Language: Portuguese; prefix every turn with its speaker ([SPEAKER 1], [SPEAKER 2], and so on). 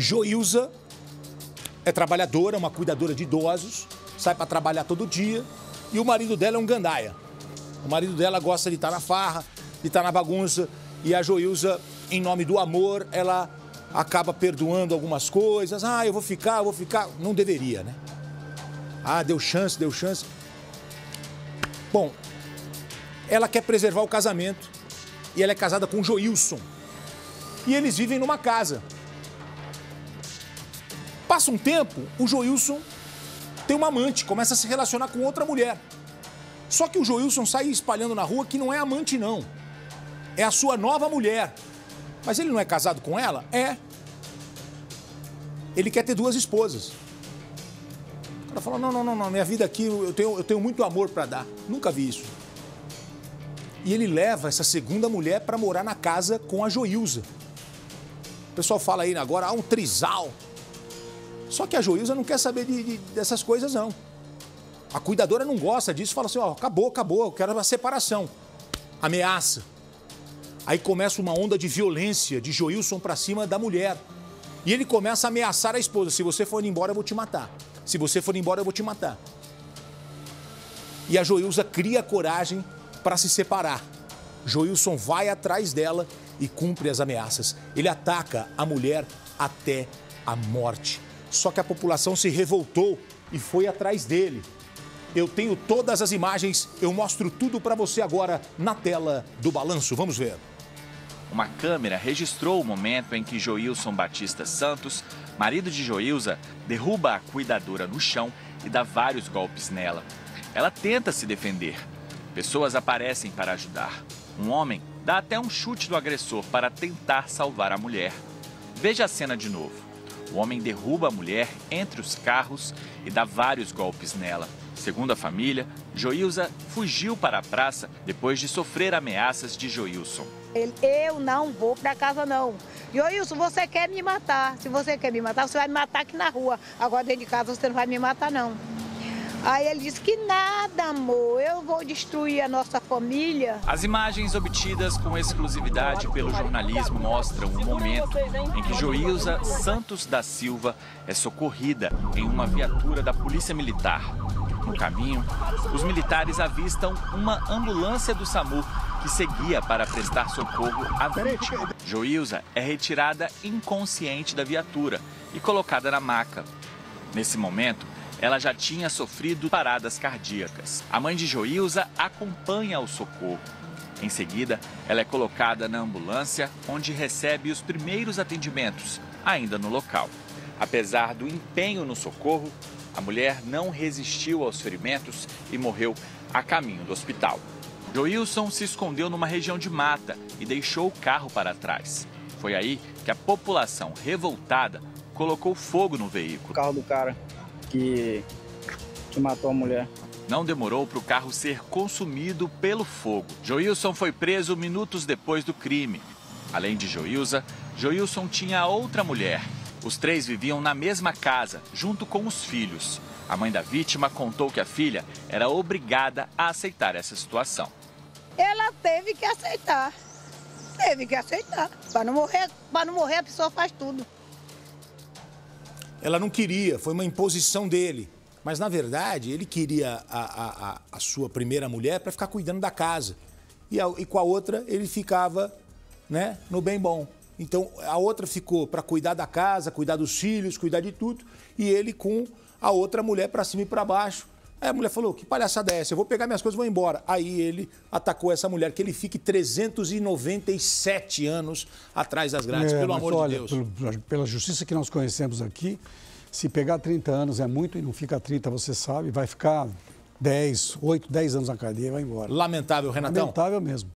[SPEAKER 1] Joilza é trabalhadora, uma cuidadora de idosos, sai para trabalhar todo dia. E o marido dela é um gandaia. O marido dela gosta de estar na farra, de estar na bagunça. E a Joilza, em nome do amor, ela acaba perdoando algumas coisas. Ah, eu vou ficar, eu vou ficar. Não deveria, né? Ah, deu chance, deu chance. Bom, ela quer preservar o casamento e ela é casada com Joilson. E eles vivem numa casa. Passa um tempo, o Joilson tem uma amante, começa a se relacionar com outra mulher. Só que o Joilson sai espalhando na rua que não é amante, não. É a sua nova mulher. Mas ele não é casado com ela? É. Ele quer ter duas esposas. O cara fala: não, não, não, não, minha vida aqui, eu tenho, eu tenho muito amor para dar. Nunca vi isso. E ele leva essa segunda mulher para morar na casa com a Joilza. O pessoal fala aí agora, há um trisal. Só que a Joilza não quer saber de, de, dessas coisas, não. A cuidadora não gosta disso, fala assim: ó, acabou, acabou, eu quero uma separação. Ameaça. Aí começa uma onda de violência de Joilson para cima da mulher. E ele começa a ameaçar a esposa: se você for embora, eu vou te matar. Se você for embora, eu vou te matar. E a Joilza cria coragem para se separar. Joilson vai atrás dela e cumpre as ameaças. Ele ataca a mulher até a morte. Só que a população se revoltou e foi atrás dele. Eu tenho todas as imagens, eu mostro tudo para você agora na tela do balanço. Vamos ver.
[SPEAKER 2] Uma câmera registrou o momento em que Joilson Batista Santos, marido de Joilza, derruba a cuidadora no chão e dá vários golpes nela. Ela tenta se defender. Pessoas aparecem para ajudar. Um homem dá até um chute do agressor para tentar salvar a mulher. Veja a cena de novo. O homem derruba a mulher entre os carros e dá vários golpes nela. Segundo a família, Joilza fugiu para a praça depois de sofrer ameaças de Joilson.
[SPEAKER 3] Eu não vou para casa não. Joilson, você quer me matar. Se você quer me matar, você vai me matar aqui na rua. Agora dentro de casa você não vai me matar não. Aí ele disse que nada, amor, eu vou destruir a nossa família.
[SPEAKER 2] As imagens obtidas com exclusividade pelo jornalismo mostram o momento em que Joilza Santos da Silva é socorrida em uma viatura da Polícia Militar. No caminho, os militares avistam uma ambulância do SAMU que seguia para prestar socorro à vítima. Joilza é retirada inconsciente da viatura e colocada na maca. Nesse momento, ela já tinha sofrido paradas cardíacas. A mãe de Joilza acompanha o socorro. Em seguida, ela é colocada na ambulância, onde recebe os primeiros atendimentos, ainda no local. Apesar do empenho no socorro, a mulher não resistiu aos ferimentos e morreu a caminho do hospital. Joilson se escondeu numa região de mata e deixou o carro para trás. Foi aí que a população revoltada colocou fogo no veículo.
[SPEAKER 4] O carro do cara que, que matou a mulher.
[SPEAKER 2] Não demorou para o carro ser consumido pelo fogo. Joilson foi preso minutos depois do crime. Além de Joilza, Joilson tinha outra mulher, os três viviam na mesma casa, junto com os filhos. A mãe da vítima contou que a filha era obrigada a aceitar essa situação.
[SPEAKER 3] Ela teve que aceitar. Teve que aceitar. Para não morrer, para não morrer a pessoa faz tudo.
[SPEAKER 1] Ela não queria, foi uma imposição dele. Mas, na verdade, ele queria a, a, a sua primeira mulher para ficar cuidando da casa. E, a, e com a outra, ele ficava né, no bem bom. Então a outra ficou para cuidar da casa, cuidar dos filhos, cuidar de tudo, e ele com a outra mulher para cima e para baixo. Aí a mulher falou: Que palhaçada é essa? Eu vou pegar minhas coisas e vou embora. Aí ele atacou essa mulher, que ele fique 397 anos atrás das grades, é, pelo amor olha, de Deus.
[SPEAKER 5] Pelo, pela justiça que nós conhecemos aqui, se pegar 30 anos é muito e não fica 30, você sabe, vai ficar 10, 8, 10 anos na cadeia e vai embora.
[SPEAKER 1] Lamentável, Renatão.
[SPEAKER 5] Lamentável mesmo.